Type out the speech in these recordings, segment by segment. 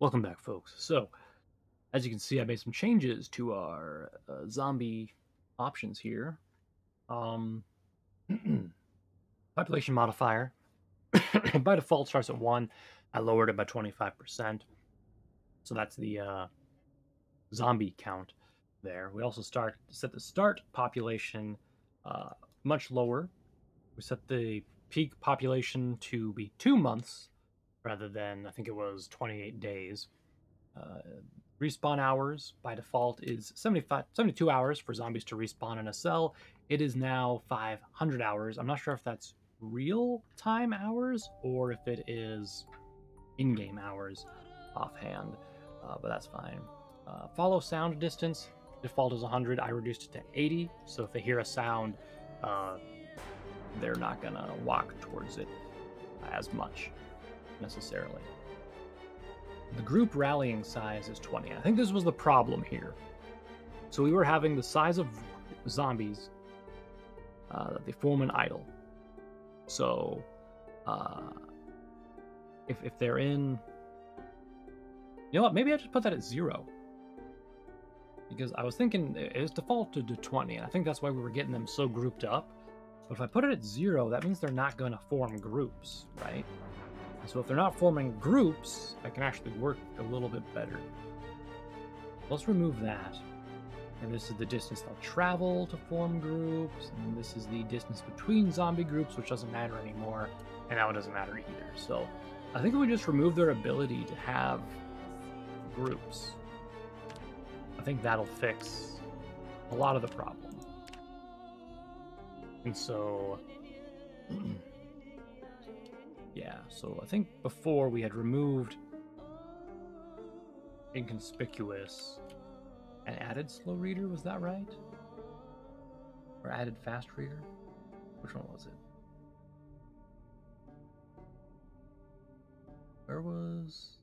Welcome back, folks. So, as you can see, I made some changes to our uh, zombie options here. Um, population modifier by default starts at one. I lowered it by 25%. So that's the uh, zombie count there. We also start set the start population uh, much lower. We set the peak population to be two months rather than I think it was 28 days. Uh, respawn hours by default is 75, 72 hours for zombies to respawn in a cell. It is now 500 hours. I'm not sure if that's real time hours or if it is in-game hours offhand, uh, but that's fine. Uh, follow sound distance default is 100. I reduced it to 80, so if they hear a sound, uh, they're not gonna walk towards it as much necessarily. The group rallying size is 20. I think this was the problem here. So we were having the size of zombies uh, that they form an idol. So uh, if, if they're in... You know what? Maybe I just put that at zero. Because I was thinking it's defaulted to 20, and I think that's why we were getting them so grouped up. But if I put it at zero, that means they're not going to form groups, right? So if they're not forming groups, I can actually work a little bit better. Let's remove that. And this is the distance they'll travel to form groups. And this is the distance between zombie groups, which doesn't matter anymore. And now it doesn't matter either. So I think if we just remove their ability to have groups, I think that'll fix a lot of the problem. And so Yeah, so I think before we had removed inconspicuous and added slow reader, was that right? Or added fast reader? Which one was it? Where was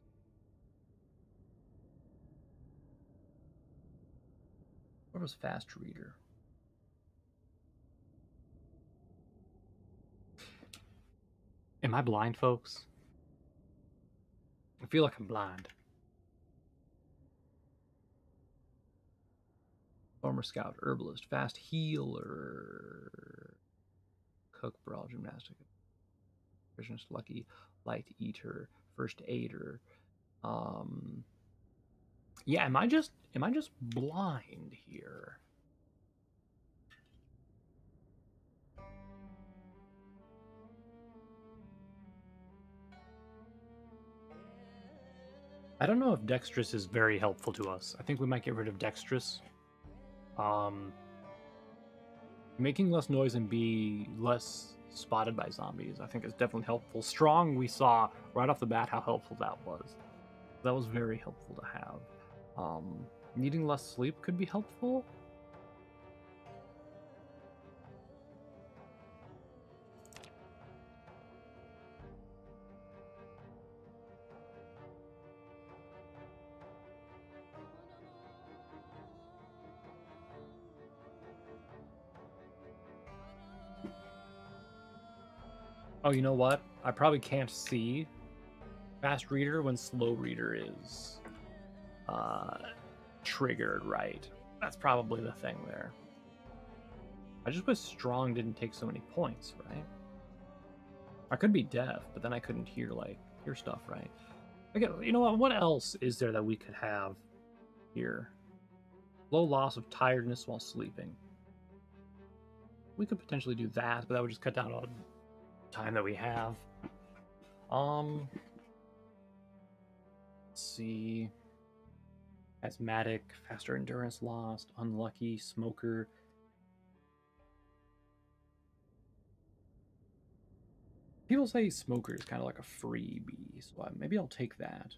Where was fast reader? Am I blind, folks? I feel like I'm blind. Former scout, herbalist, fast healer, cook, brawl, gymnastic, visionist, lucky, light eater, first aider. Um, yeah, am I just am I just blind here? I don't know if Dexterous is very helpful to us. I think we might get rid of Dexterous. Um, making less noise and be less spotted by zombies, I think is definitely helpful. Strong, we saw right off the bat how helpful that was. That was very helpful to have. Um, needing less sleep could be helpful. Oh, you know what? I probably can't see fast reader when slow reader is uh, triggered right. That's probably the thing there. I just wish strong didn't take so many points, right? I could be deaf, but then I couldn't hear like hear stuff, right? Okay, you know what? What else is there that we could have here? Low loss of tiredness while sleeping. We could potentially do that, but that would just cut down on time that we have. Um, let's see. Asthmatic, faster endurance lost, unlucky, smoker. People say smoker is kind of like a freebie, so maybe I'll take that.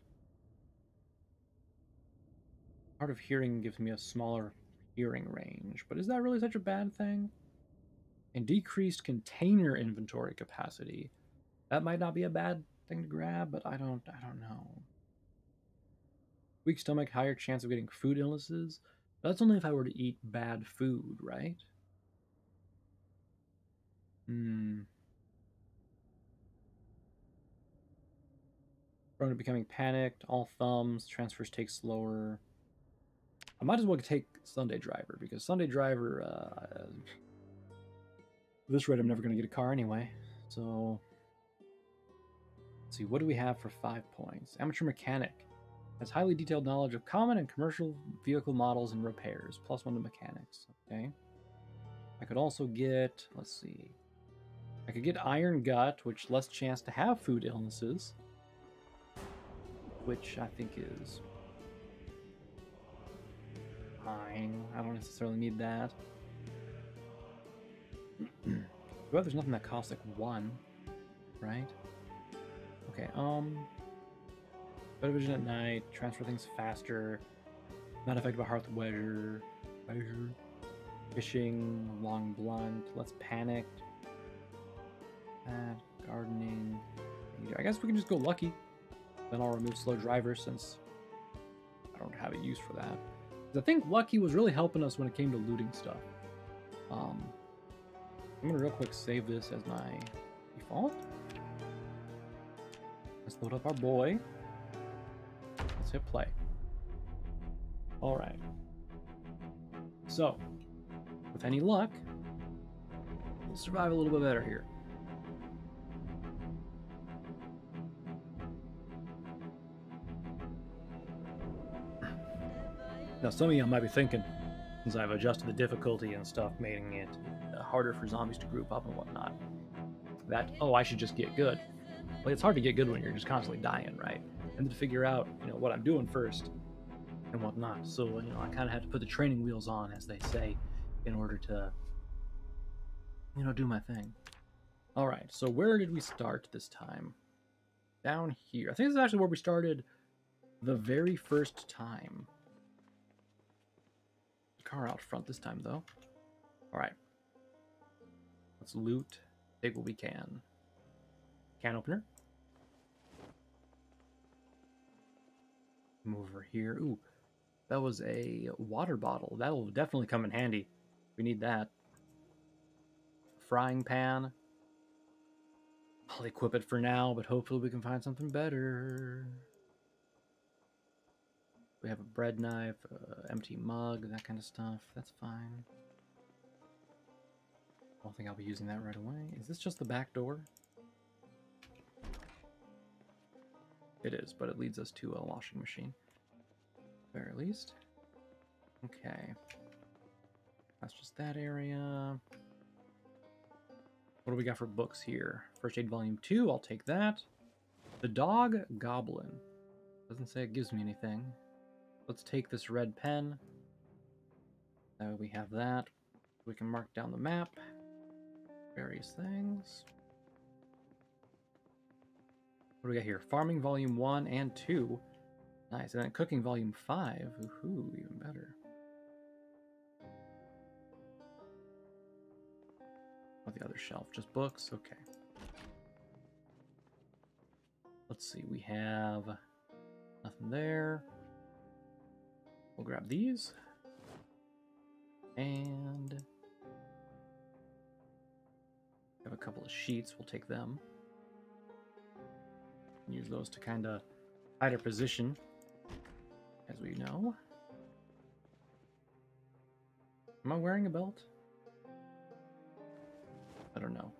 Hard of Hearing gives me a smaller hearing range, but is that really such a bad thing? And decreased container inventory capacity. That might not be a bad thing to grab, but I don't I don't know. Weak stomach, higher chance of getting food illnesses. That's only if I were to eat bad food, right? Hmm. Prone to becoming panicked. All thumbs. Transfers take slower. I might as well take Sunday Driver because Sunday Driver. Uh, this rate, I'm never going to get a car anyway. So, let's see. What do we have for five points? Amateur mechanic has highly detailed knowledge of common and commercial vehicle models and repairs. Plus one to mechanics. Okay. I could also get. Let's see. I could get Iron Gut, which less chance to have food illnesses, which I think is fine. I don't necessarily need that. But there's nothing that costs like one, right? Okay, um, better vision at night, transfer things faster, not affected by hearth weather, fishing, long blunt, less panicked, gardening. I guess we can just go lucky. Then I'll remove slow driver since I don't have a use for that. I think lucky was really helping us when it came to looting stuff. Um, I'm gonna real quick save this as my default. Let's load up our boy. Let's hit play. All right. So, with any luck, we'll survive a little bit better here. Now, some of you might be thinking, since I've adjusted the difficulty and stuff, making it harder for zombies to group up and whatnot, that, oh, I should just get good. Well, it's hard to get good when you're just constantly dying, right? And to figure out, you know, what I'm doing first and whatnot. So, you know, I kind of had to put the training wheels on, as they say, in order to, you know, do my thing. All right, so where did we start this time? Down here. I think this is actually where we started the very first time car out front this time, though. Alright. Let's loot. Take what we can. Can opener. Move over here. Ooh, that was a water bottle. That'll definitely come in handy. We need that. Frying pan. I'll equip it for now, but hopefully we can find something better. We have a bread knife, empty mug, that kind of stuff. That's fine. I don't think I'll be using that right away. Is this just the back door? It is, but it leads us to a washing machine. Very least. Okay. That's just that area. What do we got for books here? First Aid Volume 2, I'll take that. The Dog Goblin. Doesn't say it gives me anything. Let's take this red pen. Now we have that. We can mark down the map. Various things. What do we got here? Farming Volume 1 and 2. Nice. And then Cooking Volume 5. Ooh, even better. What the other shelf? Just books? Okay. Let's see. We have nothing there. We'll grab these. And have a couple of sheets. We'll take them. Use those to kind of hide our position, as we know. Am I wearing a belt? I don't know.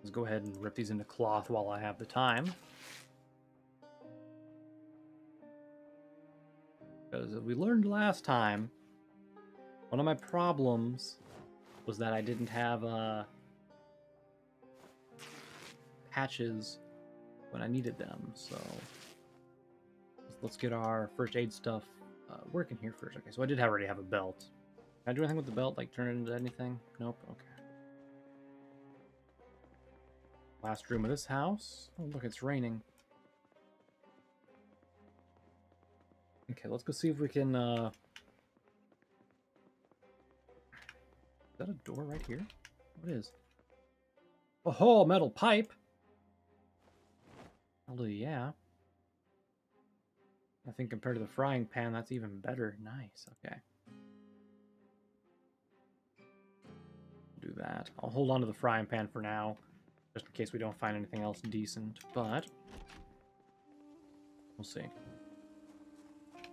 Let's go ahead and rip these into cloth while I have the time. Because as we learned last time, one of my problems was that I didn't have uh, patches when I needed them. So let's get our first aid stuff uh, working here first. Okay, so I did already have a belt. Can I do anything with the belt? Like turn it into anything? Nope. Okay. Last room of this house. Oh, look, it's raining. Okay, let's go see if we can, uh... Is that a door right here? What is? A whole metal pipe! Although, yeah. I think compared to the frying pan, that's even better. Nice, okay. Do that. I'll hold on to the frying pan for now. Just in case we don't find anything else decent, but we'll see.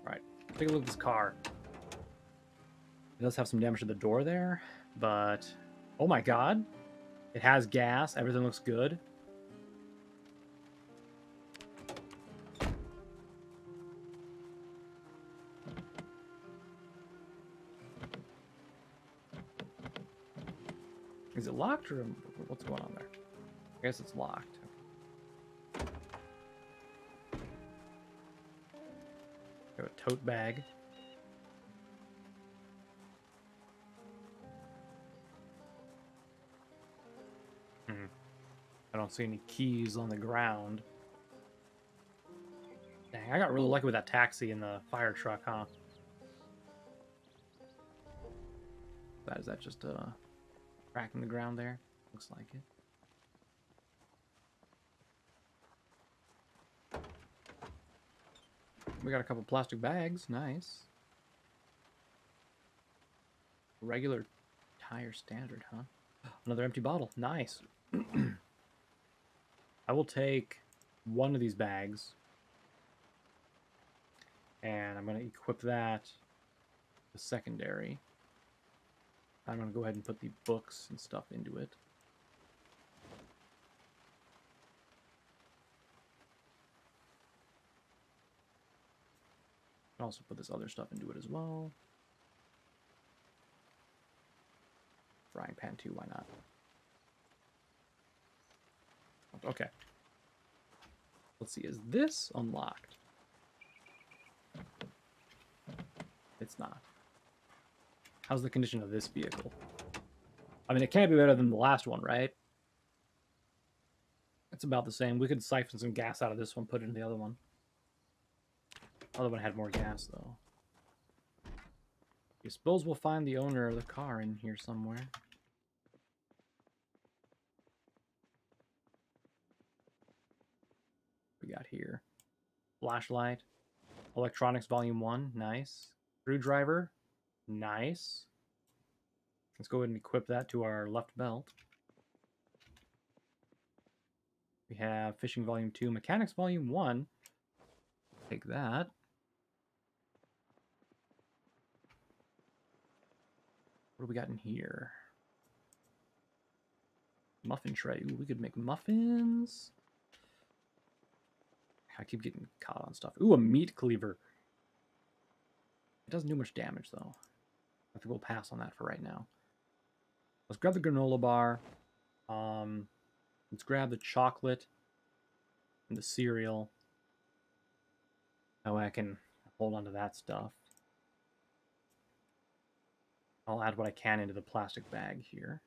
Right, take a look at this car. It does have some damage to the door there, but oh my god, it has gas. Everything looks good. Is it locked or what's going on there? I guess it's locked. Got a tote bag. I don't see any keys on the ground. Dang, I got really lucky with that taxi and the fire truck, huh? That is that just uh crack in the ground there? Looks like it. We got a couple plastic bags. Nice. Regular tire standard, huh? Another empty bottle. Nice. I will take one of these bags. And I'm going to equip that the secondary. I'm going to go ahead and put the books and stuff into it. also put this other stuff into it as well. Frying pan too, why not? Okay. Let's see, is this unlocked? It's not. How's the condition of this vehicle? I mean, it can't be better than the last one, right? It's about the same. We could siphon some gas out of this one, put it in the other one. Other one had more gas, though. I suppose we'll find the owner of the car in here somewhere. Got here. Flashlight. Electronics Volume 1. Nice. Screwdriver. Nice. Let's go ahead and equip that to our left belt. We have Fishing Volume 2. Mechanics Volume 1. Take that. What do we got in here? Muffin tray. Ooh, we could make muffins. I keep getting caught on stuff. Ooh, a meat cleaver. It doesn't do much damage, though. I think we'll pass on that for right now. Let's grab the granola bar. Um, let's grab the chocolate and the cereal. That way I can hold on to that stuff. I'll add what I can into the plastic bag here.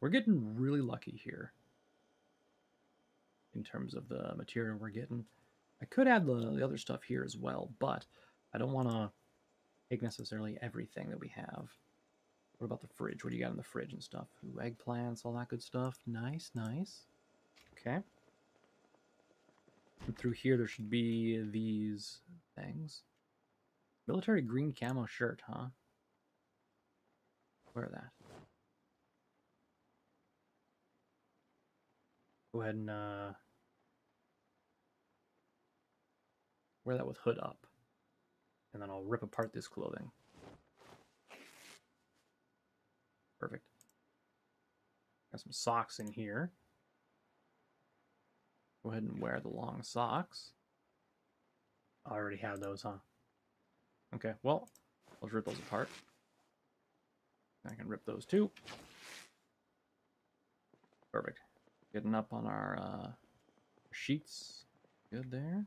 We're getting really lucky here in terms of the material we're getting. I could add the, the other stuff here as well, but I don't want to take necessarily everything that we have. What about the fridge? What do you got in the fridge and stuff? Eggplants, all that good stuff. Nice, nice. Okay. And through here, there should be these things. Military green camo shirt, huh? Wear that. Go ahead and uh, wear that with hood up. And then I'll rip apart this clothing. Perfect. Got some socks in here. Go ahead and wear the long socks. I already have those, huh? Okay, well, let's rip those apart. I can rip those too. Perfect. Getting up on our uh, sheets. Good there.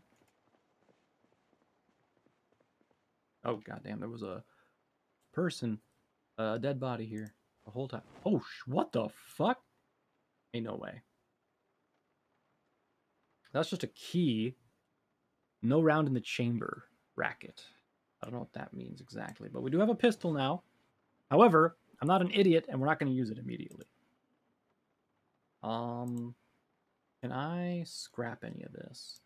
Oh, goddamn, there was a person, a dead body here the whole time. Oh, what the fuck? Ain't no way. That's just a key. No round in the chamber racket. I don't know what that means exactly, but we do have a pistol now. However, I'm not an idiot, and we're not going to use it immediately. Um, can I scrap any of this?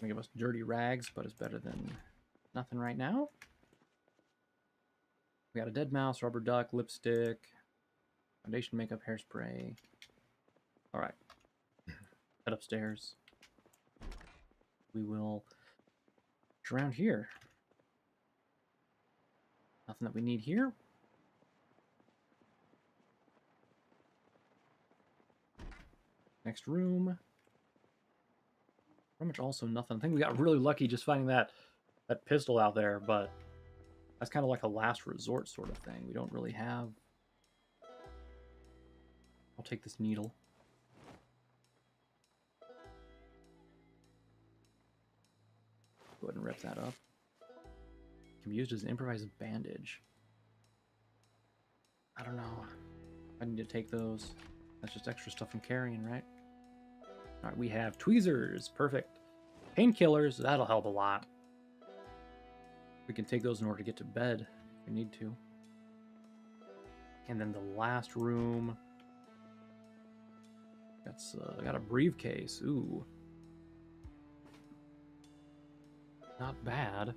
Gonna give us dirty rags, but it's better than nothing right now. We got a dead mouse, rubber duck, lipstick, foundation makeup, hairspray. All right. Head upstairs. We will around here. Nothing that we need here. Next room. Pretty much also nothing. I think we got really lucky just finding that that pistol out there, but that's kind of like a last resort sort of thing. We don't really have... I'll take this needle. Go ahead and rip that up. Can be used as an improvised bandage. I don't know. I need to take those. That's just extra stuff I'm carrying, right? Alright, we have tweezers. Perfect. Painkillers. That'll help a lot. We can take those in order to get to bed if we need to. And then the last room. That's uh, got a briefcase. Ooh. Not bad.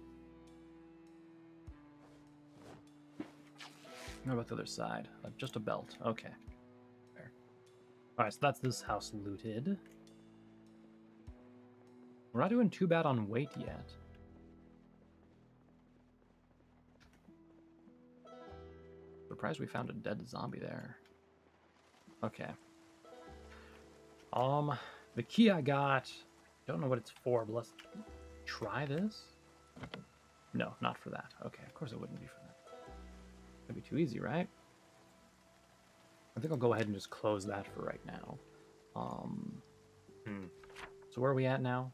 What about the other side? Uh, just a belt. Okay. Fair. Alright, so that's this house looted. We're not doing too bad on weight yet. Surprised we found a dead zombie there. Okay. Um, the key I got, don't know what it's for, but let's try this? No, not for that. Okay, of course it wouldn't be for that. That'd be too easy, right? I think I'll go ahead and just close that for right now. Um, hmm. So where are we at now?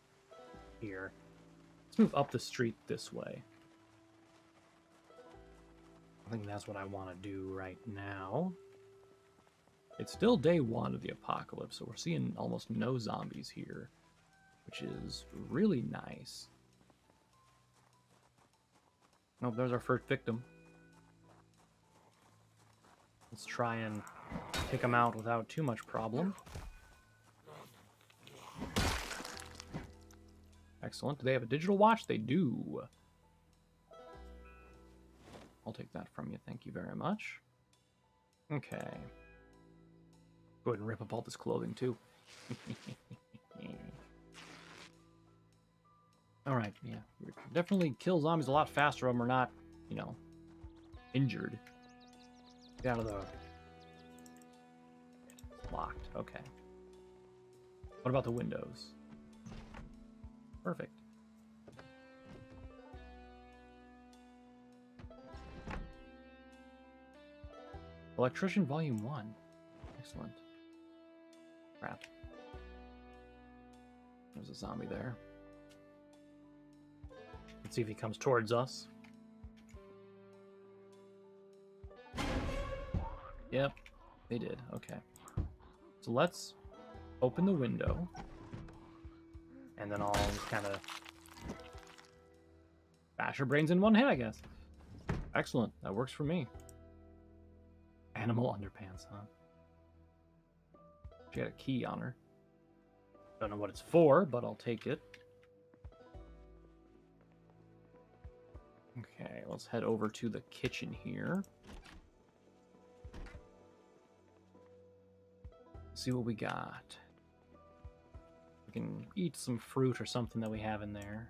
Here. Let's move up the street this way. I think that's what I want to do right now. It's still day one of the apocalypse, so we're seeing almost no zombies here which is really nice. Oh, there's our first victim. Let's try and take him out without too much problem. Excellent. Do they have a digital watch? They do. I'll take that from you. Thank you very much. Okay. Go ahead and rip up all this clothing, too. Alright, yeah. Definitely kill zombies a lot faster when we're not, you know, injured. Get out of the... locked. Okay. What about the windows? Perfect. Electrician Volume 1. Excellent. Crap. There's a zombie there. Let's see if he comes towards us. Yep, they did. Okay. So let's open the window. And then I'll just kind of bash her brains in one hit, I guess. Excellent. That works for me. Animal underpants, huh? She had a key on her. Don't know what it's for, but I'll take it. Okay, let's head over to the kitchen here. See what we got. We can eat some fruit or something that we have in there.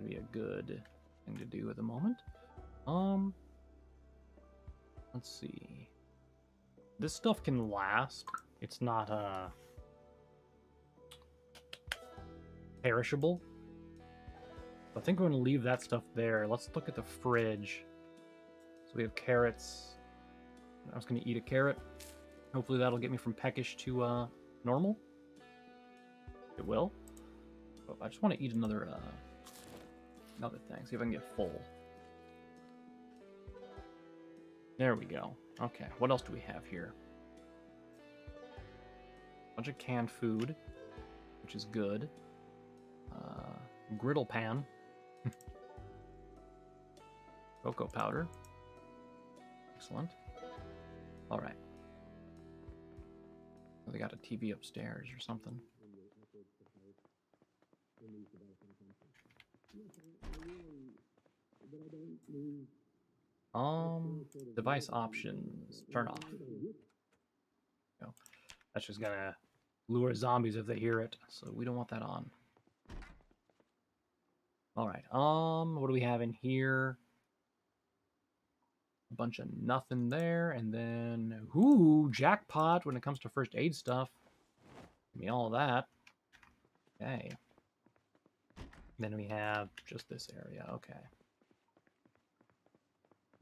Would be a good thing to do at the moment. Um, let's see. This stuff can last. It's not uh perishable. I think we're to leave that stuff there. Let's look at the fridge. So we have carrots. I was to eat a carrot. Hopefully that'll get me from peckish to uh, normal. It will. Oh, I just want to eat another uh, another thing. See if I can get full. There we go. Okay, what else do we have here? A bunch of canned food, which is good. Uh, griddle pan, Cocoa powder. Excellent. Alright. Oh, they got a TV upstairs or something. Um, device options, turn off. No, that's just gonna lure zombies if they hear it, so we don't want that on. All right, um, what do we have in here? A bunch of nothing there, and then, ooh, jackpot when it comes to first aid stuff. Give me all that. Okay. Then we have just this area, okay.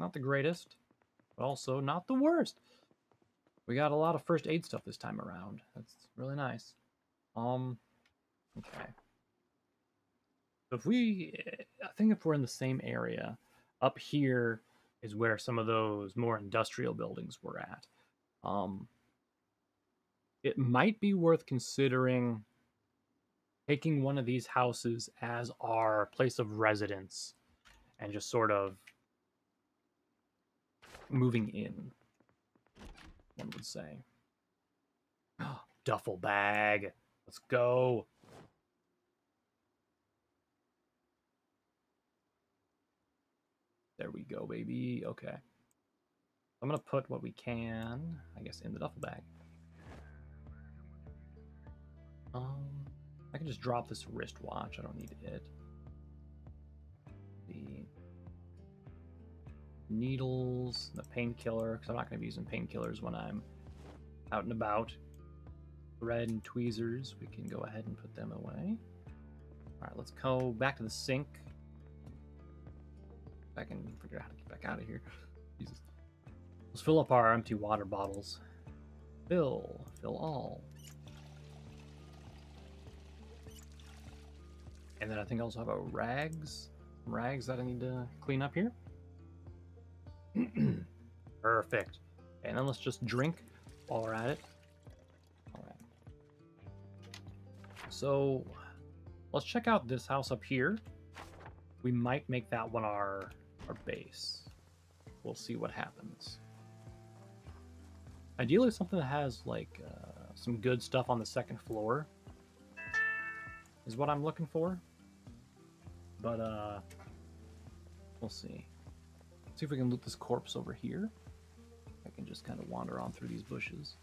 Not the greatest, but also not the worst. We got a lot of first aid stuff this time around. That's really nice. Um, okay. So if we, I think if we're in the same area, up here is where some of those more industrial buildings were at. Um, it might be worth considering taking one of these houses as our place of residence and just sort of moving in, one would say. Duffel bag. Let's go. There we go, baby. Okay. I'm going to put what we can, I guess, in the duffel bag. Um, I can just drop this wristwatch. I don't need it. Needles, the painkiller, because I'm not going to be using painkillers when I'm out and about. Thread and tweezers, we can go ahead and put them away. All right, let's go back to the sink. I can figure out how to get back out of here. Jesus. Let's fill up our empty water bottles. Fill, fill all. And then I think I also have a rags, rags that I need to clean up here. Perfect. And then let's just drink while we're at it. All right. So let's check out this house up here. We might make that one our our base. We'll see what happens. Ideally, something that has like uh, some good stuff on the second floor is what I'm looking for. But uh, we'll see. See if we can loot this corpse over here. I can just kind of wander on through these bushes.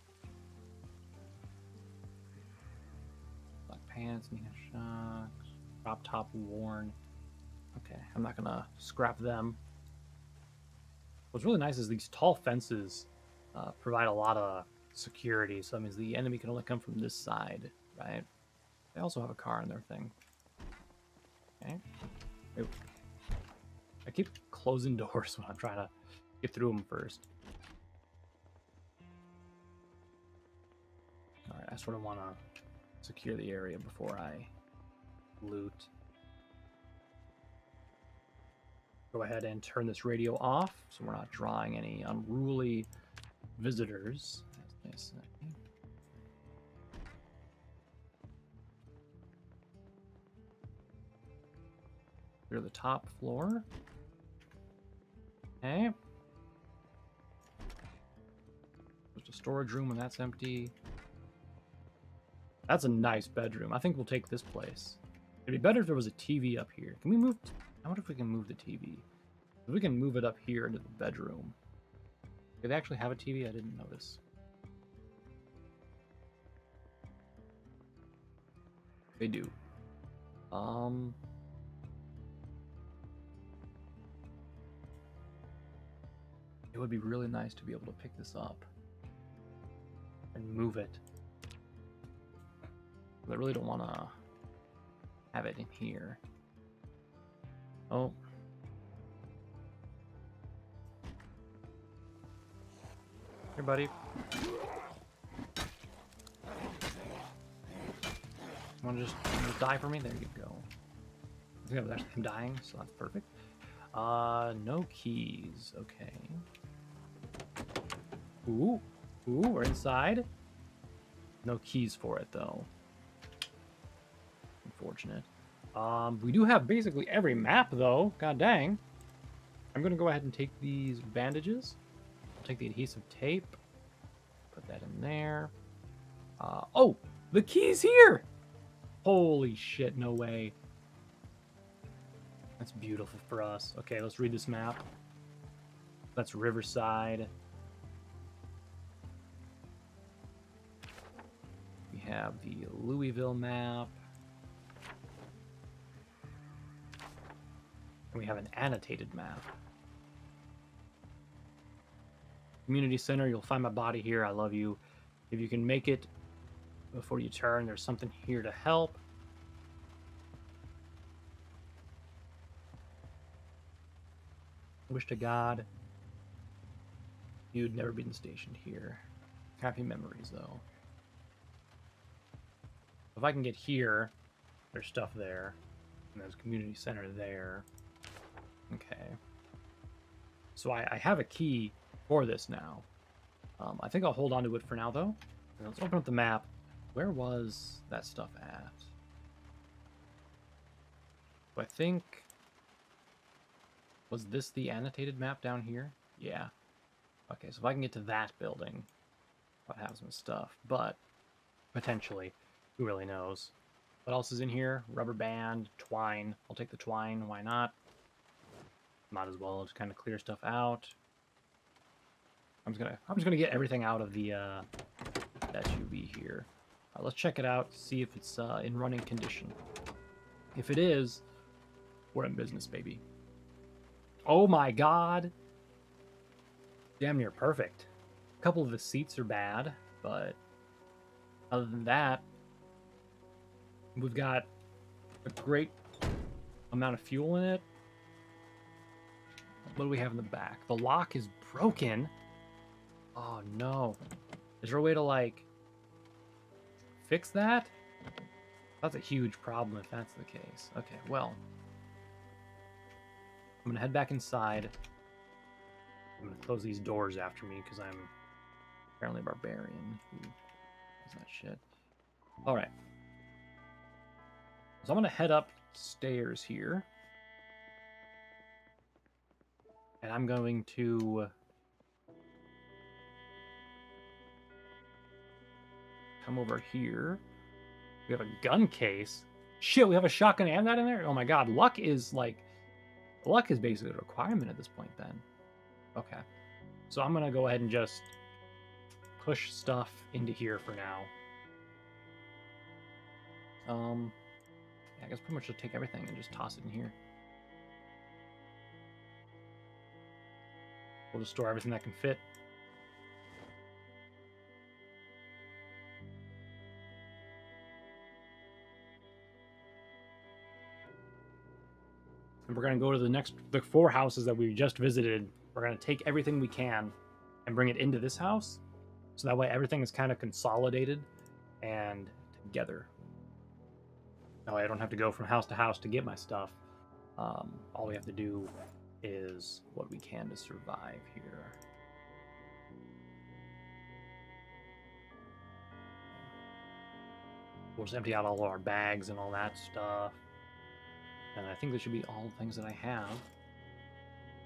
Black pants, Nina shocks, crop top worn. Okay, I'm not gonna scrap them. What's really nice is these tall fences uh, provide a lot of security. So that means the enemy can only come from this side, right? They also have a car in their thing. Okay. I keep closing doors when I'm trying to get through them first. Alright, I sort of want to secure the area before I loot. Go ahead and turn this radio off so we're not drawing any unruly visitors. Clear the top floor. Okay. There's a storage room and that's empty. That's a nice bedroom. I think we'll take this place. It'd be better if there was a TV up here. Can we move? I wonder if we can move the TV. If we can move it up here into the bedroom. Do they actually have a TV? I didn't notice. They do. Um, It would be really nice to be able to pick this up and move it. I really don't want to have it in here. Oh. Here, buddy. Want to just, just die for me? There you go. I think actually dying, so that's perfect. Uh, no keys. Okay. Ooh, ooh, we're inside. No keys for it though. Unfortunate. Um, we do have basically every map though. God dang. I'm gonna go ahead and take these bandages. I'll take the adhesive tape. Put that in there. Uh, oh, the key's here. Holy shit, no way. That's beautiful for us. Okay, let's read this map. That's Riverside. Have the Louisville map. And we have an annotated map. Community Center, you'll find my body here. I love you. If you can make it before you turn, there's something here to help. Wish to God you'd never been stationed here. Happy memories, though. If I can get here, there's stuff there. And there's community center there. Okay. So I, I have a key for this now. Um, I think I'll hold on to it for now, though. Let's open up the map. Where was that stuff at? I think... Was this the annotated map down here? Yeah. Okay, so if I can get to that building, I'll have some stuff. But, potentially, who really knows? What else is in here? Rubber band, twine. I'll take the twine, why not? Might as well just kind of clear stuff out. I'm just gonna I'm just gonna get everything out of the uh, that SUV here. Right, let's check it out, to see if it's uh, in running condition. If it is, we're in business, baby. Oh my god! Damn near perfect. A couple of the seats are bad, but other than that, we've got a great amount of fuel in it. What do we have in the back? The lock is broken. Oh no. Is there a way to like fix that? That's a huge problem if that's the case. Okay, well. I'm gonna head back inside. I'm gonna close these doors after me because I'm apparently a barbarian who does that shit. Alright. So I'm gonna head upstairs here. And I'm going to come over here. We have a gun case. Shit, we have a shotgun and that in there? Oh my god, luck is like... Luck is basically a requirement at this point then. Okay. So I'm gonna go ahead and just push stuff into here for now. Um, yeah, I guess pretty much just take everything and just toss it in here. We'll just store everything that can fit. And we're going to go to the next, the four houses that we just visited. We're going to take everything we can and bring it into this house. So that way everything is kind of consolidated and together. That way I don't have to go from house to house to get my stuff. Um, all we have to do is what we can to survive here. We'll just empty out all of our bags and all that stuff. And I think this should be all the things that I have.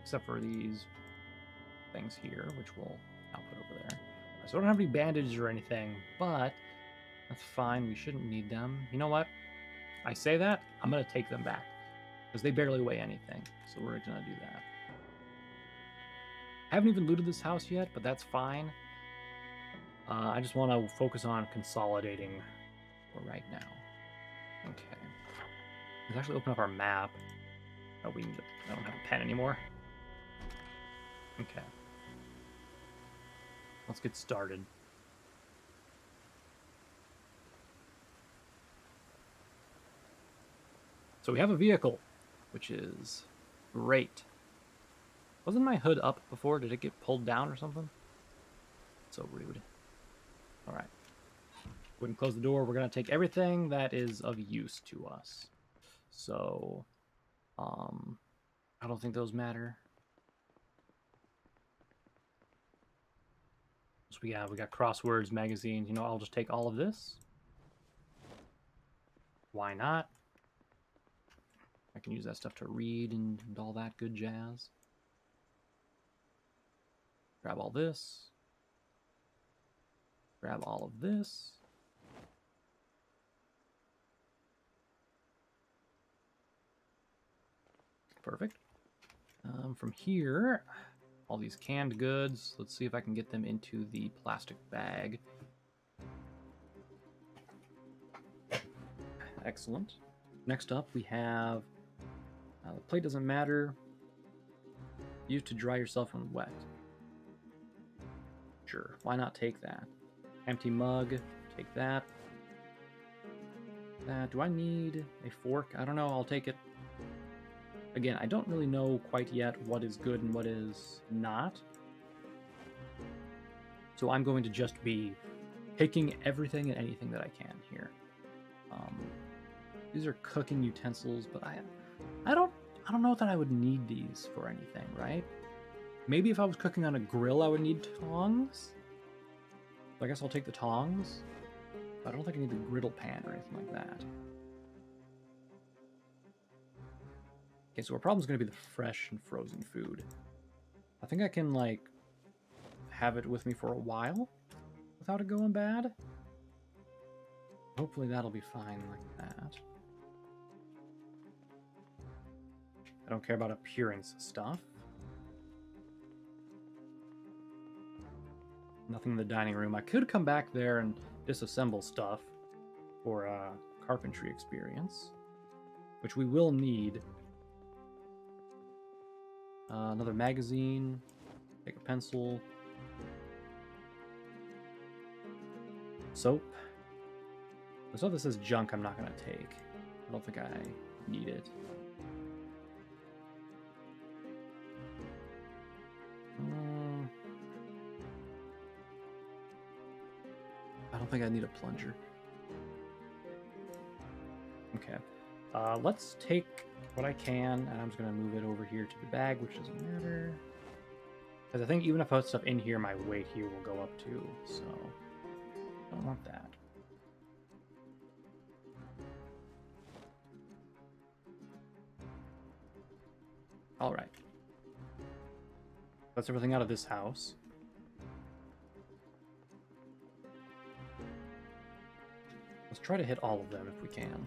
Except for these things here, which we'll I'll put over there. So I don't have any bandages or anything, but that's fine. We shouldn't need them. You know what? I say that, I'm going to take them back. Because they barely weigh anything. So we're going to do that. I haven't even looted this house yet, but that's fine. Uh, I just want to focus on consolidating for right now. Okay. Let's actually open up our map. Oh, we need to, I don't have a pen anymore. Okay. Let's get started. So we have a vehicle, which is great. Wasn't my hood up before? Did it get pulled down or something? So rude. Alright. Go ahead and close the door. We're going to take everything that is of use to us. So, um, I don't think those matter. So we got we got crosswords magazines. You know, I'll just take all of this. Why not? can use that stuff to read and, and all that good jazz. Grab all this. Grab all of this. Perfect. Um, from here, all these canned goods. Let's see if I can get them into the plastic bag. Excellent. Next up, we have uh, the plate doesn't matter. Used to dry yourself when wet. Sure, why not take that? Empty mug, take that. Uh, do I need a fork? I don't know, I'll take it. Again, I don't really know quite yet what is good and what is not. So I'm going to just be taking everything and anything that I can here. Um, these are cooking utensils, but I, I don't, I don't know that I would need these for anything, right? Maybe if I was cooking on a grill, I would need tongs. I guess I'll take the tongs. I don't think I need the griddle pan or anything like that. Okay, so our problem is going to be the fresh and frozen food. I think I can, like, have it with me for a while without it going bad. Hopefully that'll be fine like that. I don't care about appearance stuff. Nothing in the dining room. I could come back there and disassemble stuff for uh, carpentry experience, which we will need. Uh, another magazine, take a pencil, soap. The stuff that says junk I'm not going to take. I don't think I need it. Think I need a plunger. Okay. Uh, let's take what I can, and I'm just going to move it over here to the bag, which doesn't matter. Because I think even if I put stuff in here, my weight here will go up too, so I don't want that. All right. That's everything out of this house. Let's try to hit all of them if we can.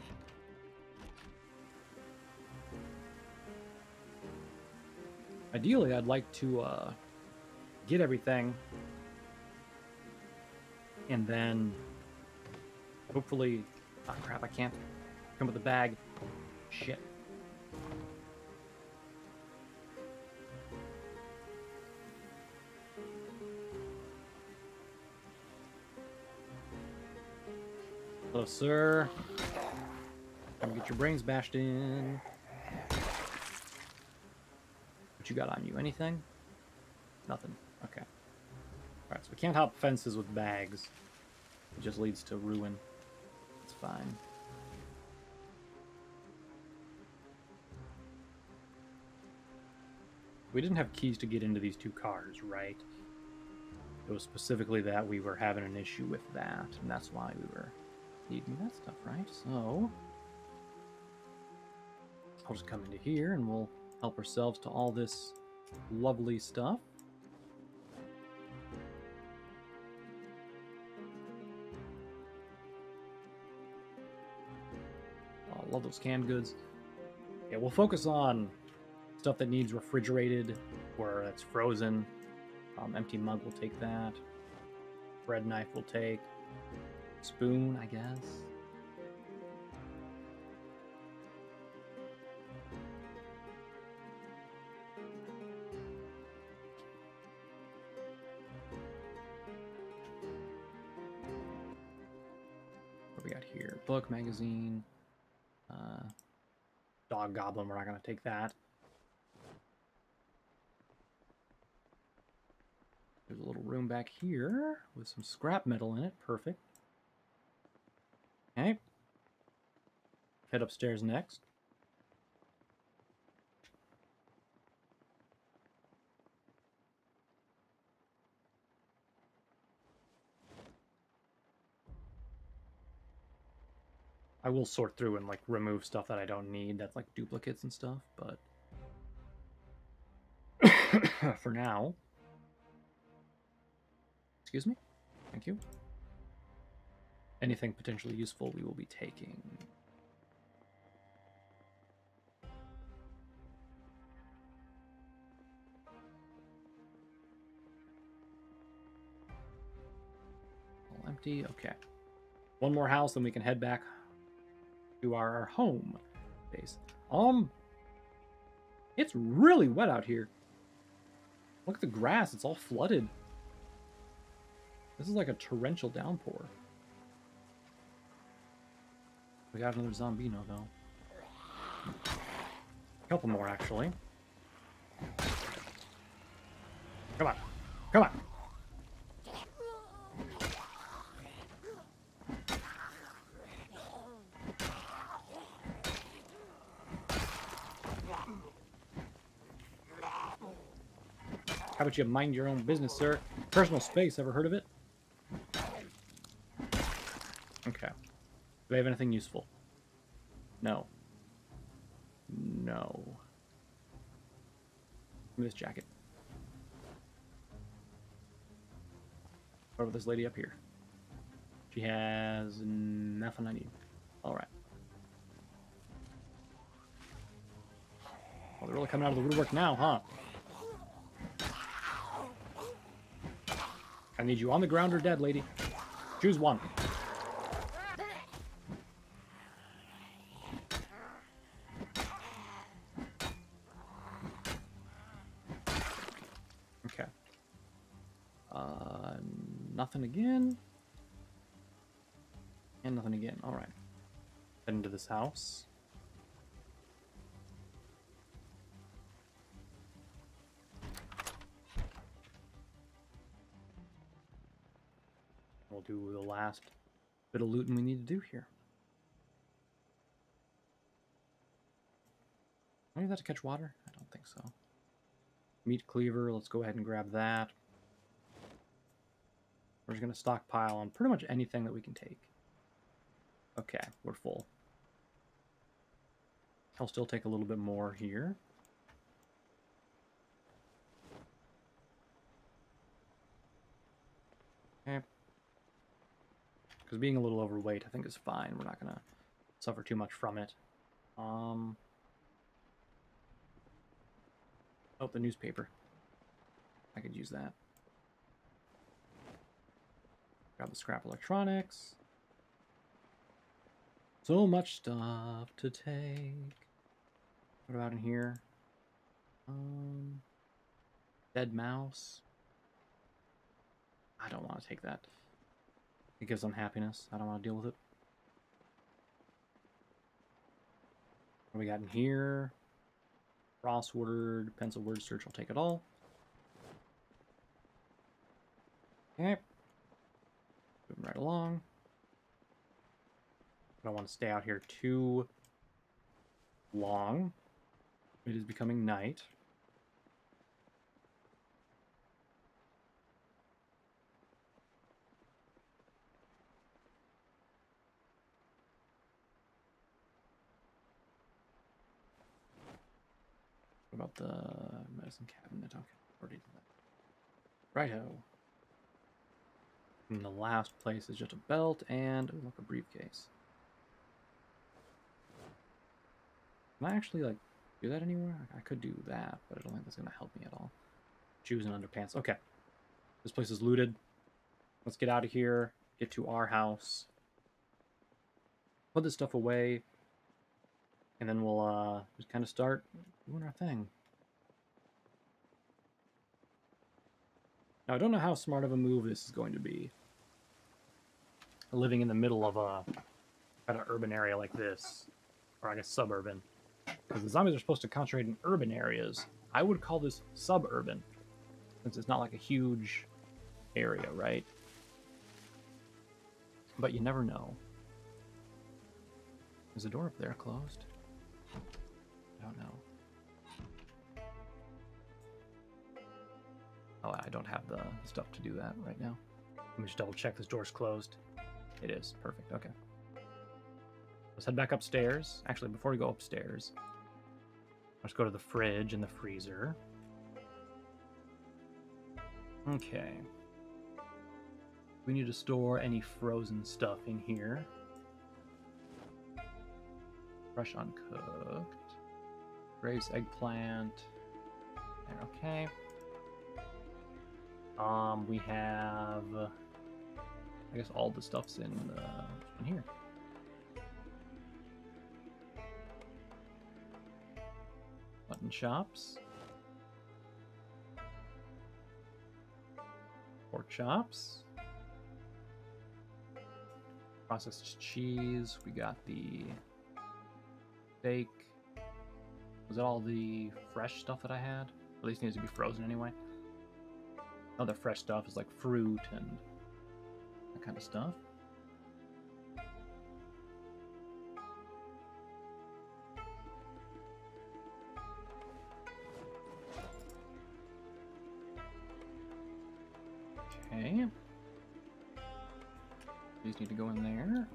Ideally, I'd like to uh, get everything and then hopefully... Oh crap, I can't come with the bag. Shit. Hello, sir. Come get your brains bashed in. What you got on you? Anything? Nothing. Okay. Alright, so we can't hop fences with bags. It just leads to ruin. It's fine. We didn't have keys to get into these two cars, right? It was specifically that we were having an issue with that, and that's why we were needing that stuff, right? So... I'll just come into here and we'll help ourselves to all this lovely stuff. Oh, love those canned goods. Yeah, we'll focus on stuff that needs refrigerated or that's frozen. Um, empty mug will take that. Bread knife will take. Spoon, I guess. What we got here? Book, magazine, uh, dog goblin. We're not going to take that. There's a little room back here with some scrap metal in it. Perfect. Okay. Head upstairs next. I will sort through and like remove stuff that I don't need that's like duplicates and stuff, but for now. Excuse me? Thank you. Anything potentially useful we will be taking. Empty. Okay. One more house, then we can head back to our, our home base. Um, it's really wet out here. Look at the grass; it's all flooded. This is like a torrential downpour. We got another Zombino though. A couple more actually. Come on. Come on. About you mind your own business, sir? Personal space, ever heard of it? Okay. Do they have anything useful? No. No. Give me this jacket. What about this lady up here? She has nothing I need. Alright. Well, they're really coming out of the woodwork now, huh? I need you on the ground or dead, lady. Choose one. Okay. Uh, nothing again. And nothing again. All right. Head into this house. Do the last bit of looting we need to do here. I need that to catch water? I don't think so. Meat cleaver, let's go ahead and grab that. We're just going to stockpile on pretty much anything that we can take. Okay, we're full. I'll still take a little bit more here. Okay. Because being a little overweight, I think is fine. We're not going to suffer too much from it. Um... Oh, the newspaper. I could use that. Grab the scrap electronics. So much stuff to take. What about in here? Um, dead mouse. I don't want to take that. It gives unhappiness. I don't want to deal with it. What we got in here? Crossword, pencil word search, I'll take it all. Okay. Moving right along. I don't want to stay out here too long. It is becoming night. What about the medicine cabinet? Okay, already did that. Righto. And the last place is just a belt and look a briefcase. Can I actually like do that anywhere? I could do that, but I don't think that's gonna help me at all. Shoes and underpants. Okay. This place is looted. Let's get out of here. Get to our house. Put this stuff away. And then we'll uh, just kind of start doing our thing. Now, I don't know how smart of a move this is going to be. Living in the middle of a kind of urban area like this, or I guess suburban. Because the zombies are supposed to concentrate in urban areas. I would call this suburban, since it's not like a huge area, right? But you never know. Is the door up there closed? I don't know. Oh, I don't have the stuff to do that right now. Let me just double check this door's closed. It is. Perfect. Okay. Let's head back upstairs. Actually, before we go upstairs, let's go to the fridge and the freezer. Okay. We need to store any frozen stuff in here. Fresh uncooked. Graves eggplant. There, Okay. Um, we have I guess all the stuff's in, uh, in here. Mutton chops. Pork chops. Processed cheese. We got the steak. Was that all the fresh stuff that I had? At least needs to be frozen anyway. Other fresh stuff is like fruit and that kind of stuff. Okay. These need to go in there.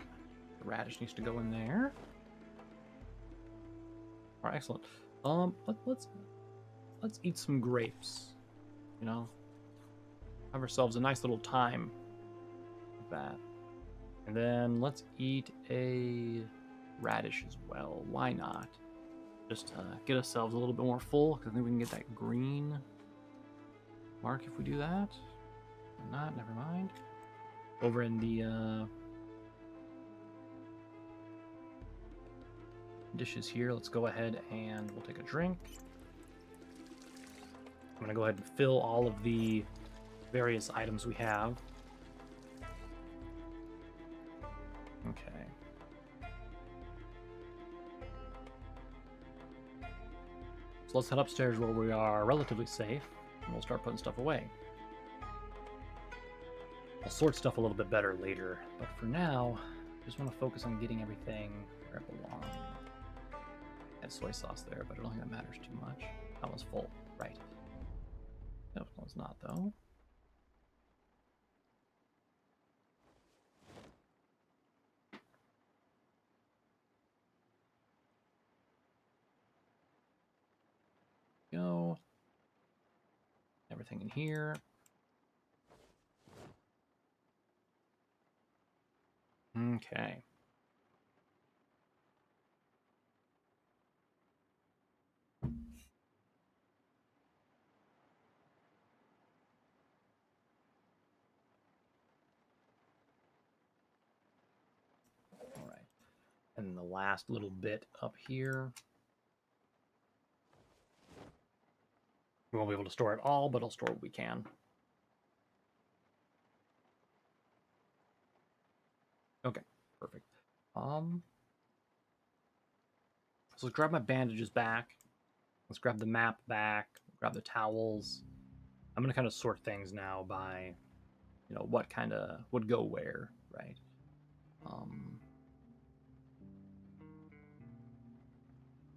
The radish needs to go in there. All right, excellent. Um, let, let's let's eat some grapes. You know, have ourselves a nice little time with that. And then let's eat a radish as well. Why not? Just uh, get ourselves a little bit more full because I think we can get that green mark if we do that. Or not, never mind. Over in the uh, dishes here, let's go ahead and we'll take a drink. I'm gonna go ahead and fill all of the various items we have. Okay. So let's head upstairs where we are relatively safe, and we'll start putting stuff away. I'll sort stuff a little bit better later, but for now, I just want to focus on getting everything where it belongs. I had soy sauce there, but I don't think that matters too much. That was full, right. That one's not, though. Go. Everything in here. Okay. All right. And the last little bit up here. We won't be able to store it all, but I'll store what we can. Okay, perfect. Um, so let's grab my bandages back. Let's grab the map back. Grab the towels. I'm gonna kind of sort things now by, you know, what kind of would go where, right? Um.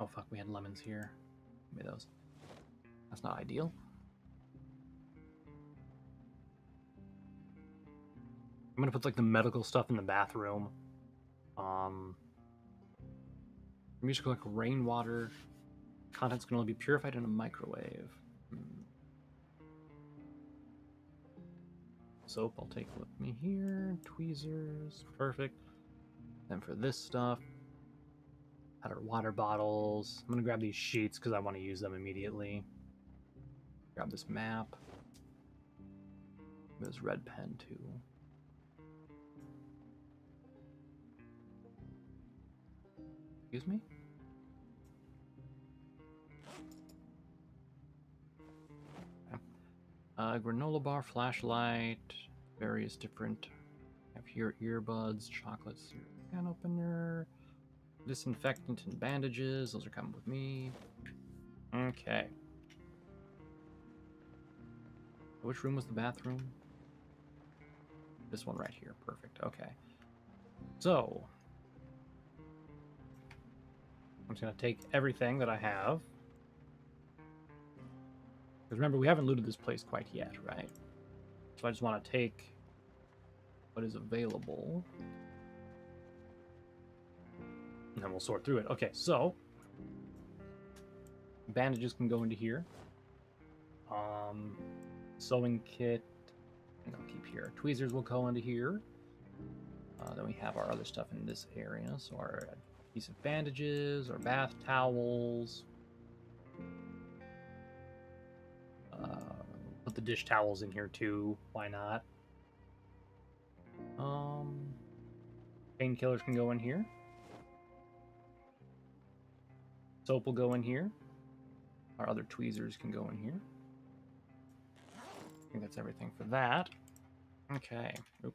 Oh fuck, we had lemons here. Give me those. That's not ideal. I'm gonna put like the medical stuff in the bathroom. Um, musical like rainwater. Contents can only be purified in a microwave. Hmm. Soap I'll take with me here. Tweezers, perfect. Then for this stuff, add our water bottles. I'm gonna grab these sheets because I want to use them immediately. Grab this map. This red pen too. Excuse me? Uh, granola bar, flashlight, various different. I have here earbuds, chocolates, can opener, disinfectant, and bandages. Those are coming with me. Okay. Which room was the bathroom? This one right here. Perfect. Okay. So, I'm just going to take everything that I have. Because remember, we haven't looted this place quite yet, right? So I just want to take what is available. And then we'll sort through it. Okay, so bandages can go into here. Um, sewing kit, and I'll keep here. Tweezers will go into here. Uh, then we have our other stuff in this area. So our adhesive bandages, our bath towels. Uh, put the dish towels in here too. Why not? Um, Painkillers can go in here. Soap will go in here. Our other tweezers can go in here. I think that's everything for that. Okay. Oop.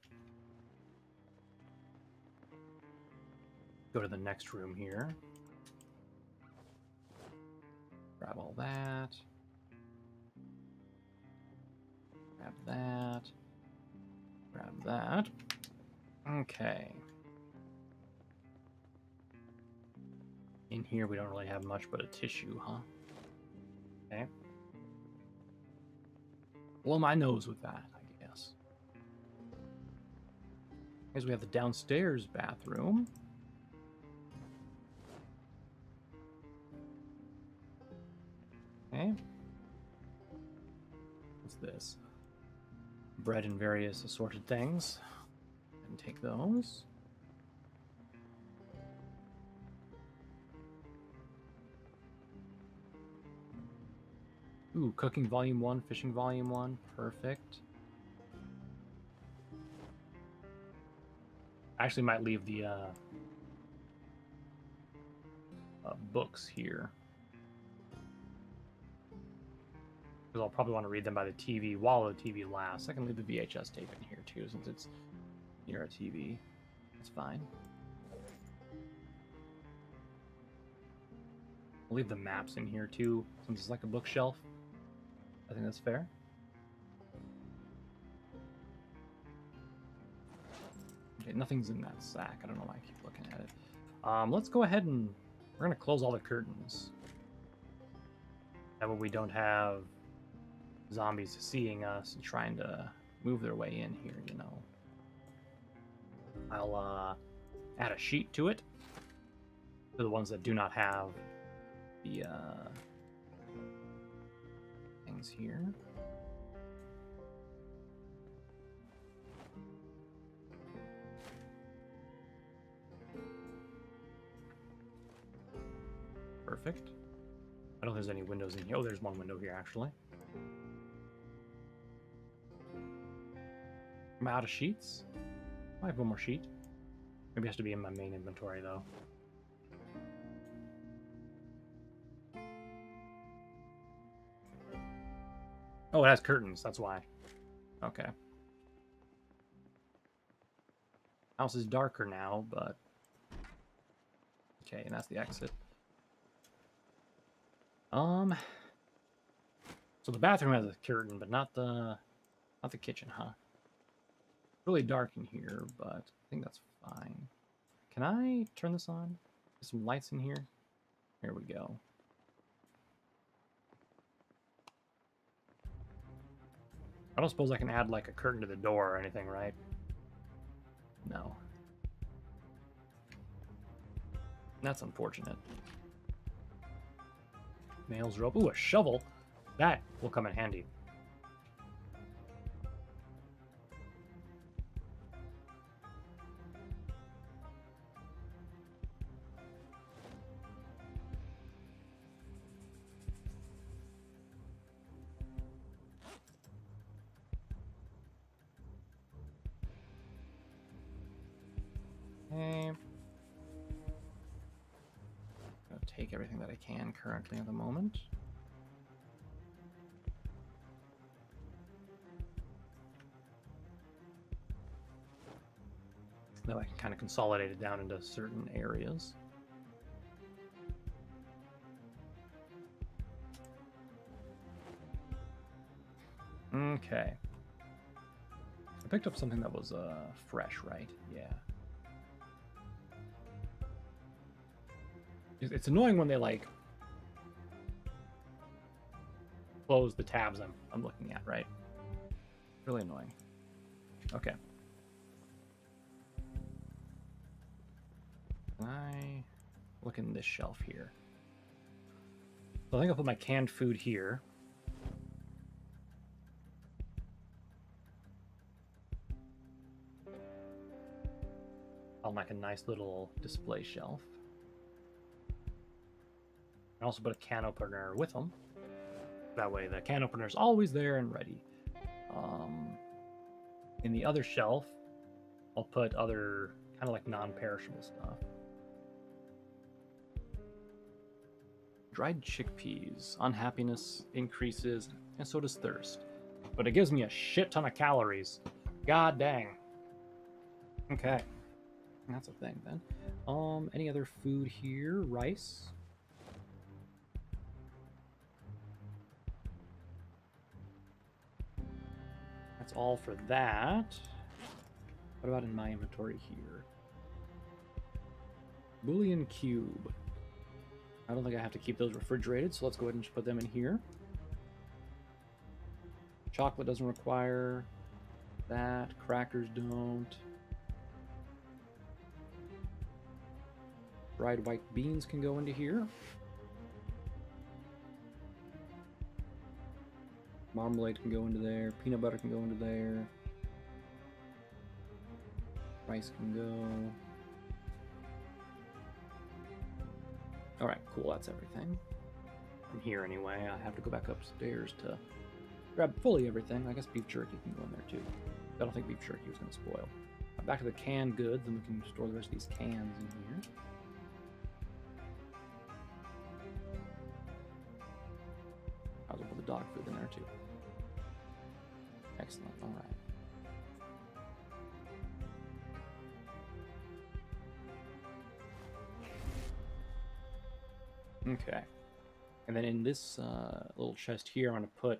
Go to the next room here. Grab all that. Grab that. Grab that. Okay. In here, we don't really have much but a tissue, huh? Okay. Blow my nose with that, I guess. Because we have the downstairs bathroom. Okay. What's this? Bread and various assorted things. And take those. Ooh, cooking volume one, fishing volume one. Perfect. I actually might leave the uh, uh, books here. Because I'll probably want to read them by the TV while the TV lasts. I can leave the VHS tape in here too, since it's near a TV. That's fine. I'll leave the maps in here too, since it's like a bookshelf. I think that's fair. Okay, nothing's in that sack. I don't know why I keep looking at it. Um, let's go ahead and we're gonna close all the curtains. That way we don't have zombies seeing us and trying to move their way in here, you know. I'll uh, add a sheet to it for the ones that do not have the uh, here. Perfect. I don't think there's any windows in here. Oh, there's one window here, actually. I'm out of sheets. I have one more sheet. Maybe it has to be in my main inventory, though. Oh, it has curtains. That's why. Okay. House is darker now, but... Okay, and that's the exit. Um... So the bathroom has a curtain, but not the... Not the kitchen, huh? Really dark in here, but I think that's fine. Can I turn this on? There's some lights in here. Here we go. I don't suppose I can add like a curtain to the door or anything, right? No. That's unfortunate. Nails rope. Ooh, a shovel. That will come in handy. Can currently at the moment. Now I can kind of consolidate it down into certain areas. Okay. I picked up something that was uh, fresh, right? Yeah. It's annoying when they like close the tabs I'm I'm looking at, right? Really annoying. Okay. Can I look in this shelf here? So I think I'll put my canned food here. I'll make a nice little display shelf. And also put a can opener with them. That way the can opener is always there and ready. Um, in the other shelf, I'll put other kind of like non-perishable stuff. Dried chickpeas. Unhappiness increases, and so does thirst. But it gives me a shit ton of calories. God dang. Okay. That's a thing then. Um, any other food here? Rice. All for that. What about in my inventory here? Bouillon cube. I don't think I have to keep those refrigerated, so let's go ahead and just put them in here. Chocolate doesn't require that. Crackers don't. Dried white beans can go into here. Marmalade can go into there. Peanut butter can go into there. Rice can go. Alright, cool, that's everything. From here anyway, I have to go back upstairs to grab fully everything. I guess beef jerky can go in there too. I don't think beef jerky was going to spoil. Back to the canned goods, and we can store the rest of these cans in here. I'll put the dog food in there too. Excellent, alright. Okay. And then in this uh, little chest here, I'm going to put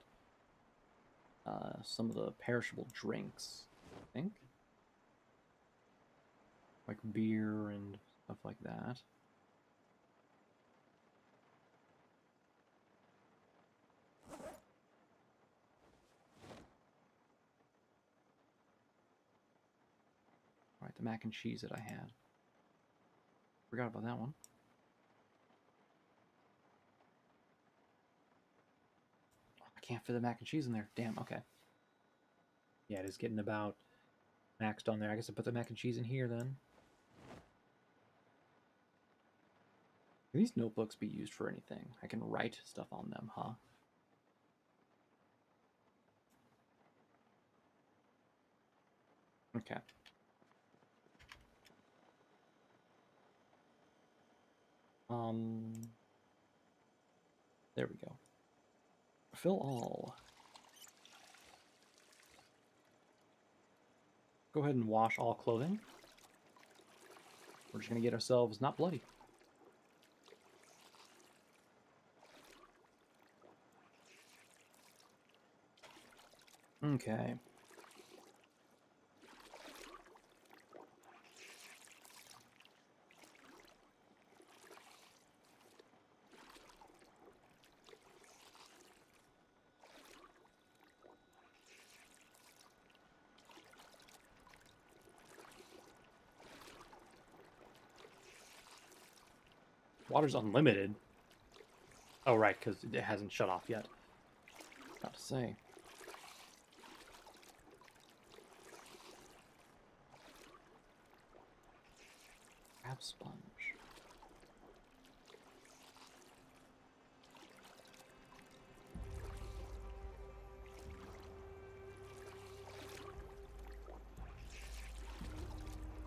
uh, some of the perishable drinks, I think. Like beer and stuff like that. The mac and cheese that I had. Forgot about that one. I can't fit the mac and cheese in there. Damn, okay. Yeah, it is getting about maxed on there. I guess I put the mac and cheese in here then. Can these notebooks be used for anything? I can write stuff on them, huh? Okay. Um, there we go. Fill all. Go ahead and wash all clothing. We're just going to get ourselves not bloody. Okay. Water's unlimited. Oh, right, because it hasn't shut off yet. About to say. Crab sponge.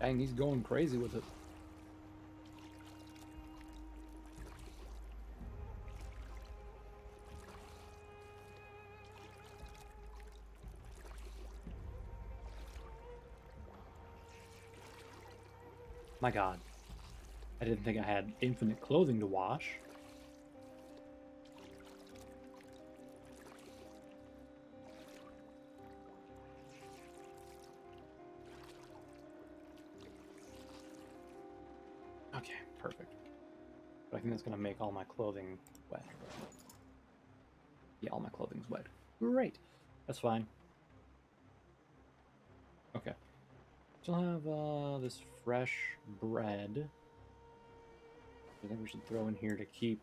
Dang, he's going crazy with it. My god. I didn't think I had infinite clothing to wash. Okay, perfect. But I think that's going to make all my clothing wet. Yeah, all my clothing's wet. Great. That's fine. Okay. Still have uh, this fresh bread. I think we should throw in here to keep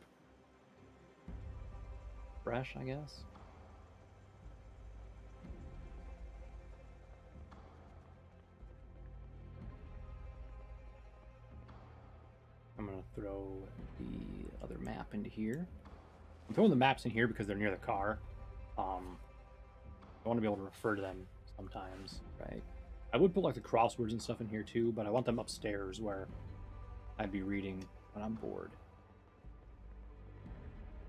fresh, I guess. I'm gonna throw the other map into here. I'm throwing the maps in here because they're near the car. Um, I want to be able to refer to them sometimes, right? I would put like the crosswords and stuff in here too, but I want them upstairs where I'd be reading when I'm bored.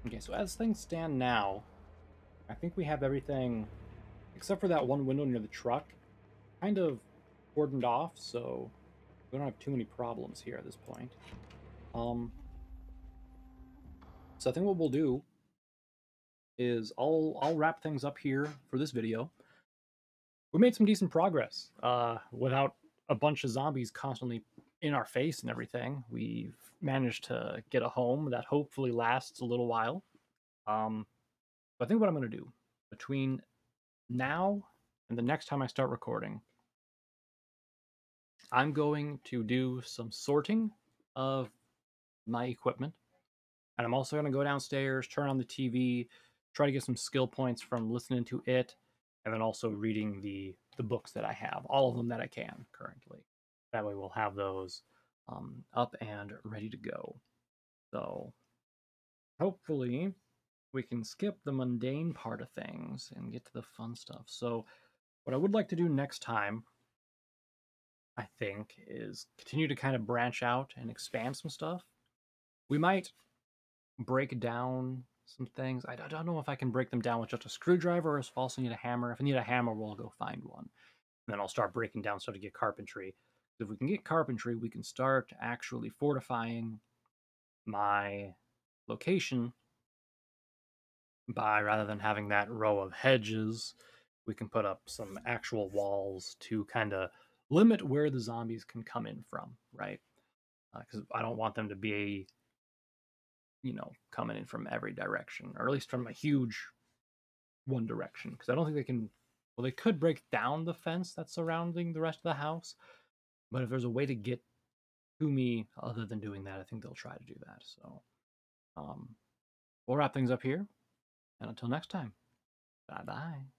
Okay, so as things stand now, I think we have everything, except for that one window near the truck, kind of cordoned off, so we don't have too many problems here at this point. Um, so I think what we'll do is I'll I'll wrap things up here for this video. We made some decent progress uh, without a bunch of zombies constantly in our face and everything. We've managed to get a home that hopefully lasts a little while. Um, I think what I'm going to do between now and the next time I start recording, I'm going to do some sorting of my equipment. And I'm also going to go downstairs, turn on the TV, try to get some skill points from listening to it, and then also reading the the books that I have, all of them that I can currently. That way, we'll have those um, up and ready to go. So, hopefully, we can skip the mundane part of things and get to the fun stuff. So, what I would like to do next time, I think, is continue to kind of branch out and expand some stuff. We might break down some things. I don't know if I can break them down with just a screwdriver or if I also need a hammer. If I need a hammer, we'll go find one. And then I'll start breaking down so to get carpentry. If we can get carpentry, we can start actually fortifying my location by rather than having that row of hedges, we can put up some actual walls to kind of limit where the zombies can come in from, right? Because uh, I don't want them to be, you know, coming in from every direction, or at least from a huge one direction. Because I don't think they can. Well, they could break down the fence that's surrounding the rest of the house, but if there's a way to get to me other than doing that, I think they'll try to do that. So, um, we'll wrap things up here. And until next time, bye bye.